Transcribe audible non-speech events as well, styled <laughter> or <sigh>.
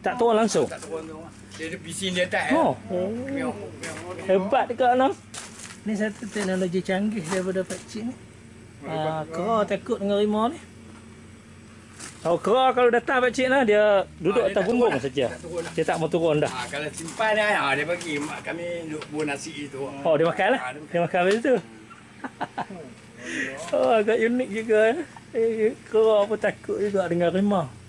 Tak turun langsung. Tak turun tu. Dia ada bising di atas. Oh. Eh. Hebat dekat noh. Ni satu teknologi canggih daripada pakcik ni. Ah, kera takut dengan rimau ni. Kalau oh, kera kalau datang pakcik lah, dia duduk ha, dia atas bumbung lah. saja. Dia tak, lah. dia tak mau turun dah. Ha, kalau simpan dah, ha, dia bagi mak kami duk buah nasi itu. Oh, dia makan lah. Ha, dia, makan. dia makan habis tu. Hmm. <laughs> oh, agak unik juga. Eh, eh kera pun takut juga dengan rimau.